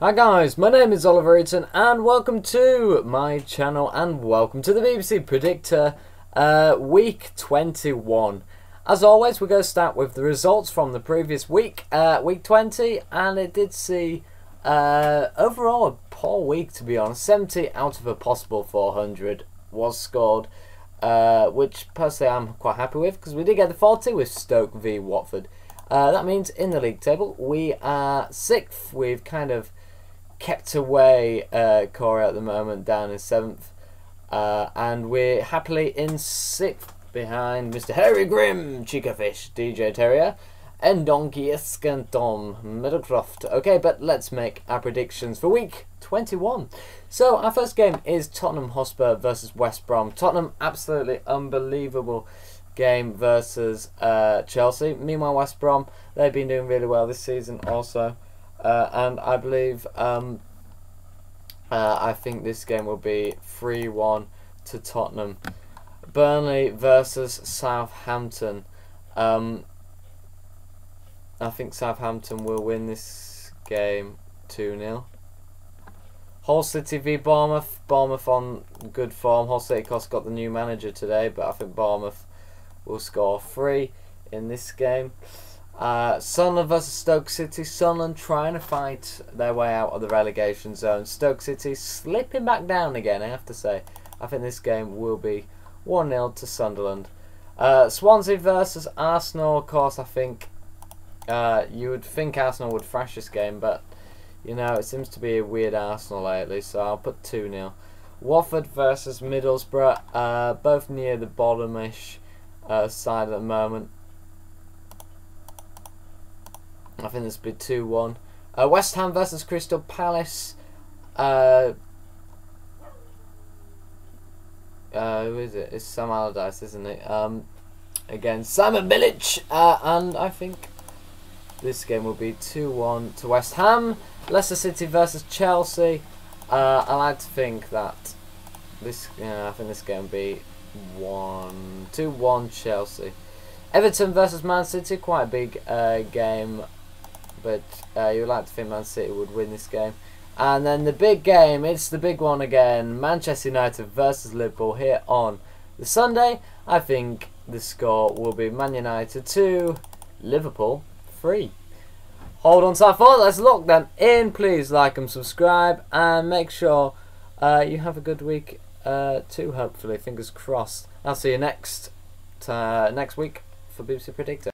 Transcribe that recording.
Hi guys, my name is Oliver Eaton and welcome to my channel and welcome to the BBC Predictor uh, week 21. As always, we're going to start with the results from the previous week, uh, week 20, and it did see uh, overall a poor week to be honest. 70 out of a possible 400 was scored, uh, which personally I'm quite happy with because we did get the 40 with Stoke v Watford. Uh, that means in the league table we are sixth. We've kind of kept away uh, Corey at the moment down in seventh, uh, and we're happily in sixth behind Mr. Harry Grimm, Chica Fish, DJ Terrier, and Donkey Escanton, Middlecroft. Okay, but let's make our predictions for week 21. So, our first game is Tottenham Hotspur versus West Brom. Tottenham, absolutely unbelievable game versus uh, Chelsea. Meanwhile, West Brom, they've been doing really well this season also. Uh, and I believe, um, uh, I think this game will be 3 1 to Tottenham. Burnley versus Southampton. Um, I think Southampton will win this game 2 0. Hull City v Bournemouth. Bournemouth on good form. Hull City, of course, got the new manager today, but I think Bournemouth will score three in this game. Uh, Sunderland versus Stoke City. Sunderland trying to fight their way out of the relegation zone. Stoke City slipping back down again, I have to say. I think this game will be 1 0 to Sunderland. Uh, Swansea versus Arsenal. Of course, I think uh, you would think Arsenal would thrash this game, but you know, it seems to be a weird Arsenal lately, so I'll put 2 0. Watford versus Middlesbrough. Uh, both near the bottomish uh, side at the moment. I think this will be 2 1. Uh, West Ham versus Crystal Palace. Uh, uh, who is it? It's Sam Allardyce, isn't it? Um, again, Slaven Bilic. Uh, and I think this game will be 2 1 to West Ham. Leicester City versus Chelsea. Uh, I like to think that this, yeah, I think this game will be 1 2 1 Chelsea. Everton versus Man City, quite a big uh, game but uh, you would like to think Man City would win this game. And then the big game, it's the big one again, Manchester United versus Liverpool here on the Sunday. I think the score will be Man United 2, Liverpool 3. Hold on to that thought, let's lock them in. Please like and subscribe and make sure uh, you have a good week uh, too, hopefully. Fingers crossed. I'll see you next uh, next week for BBC Predictor.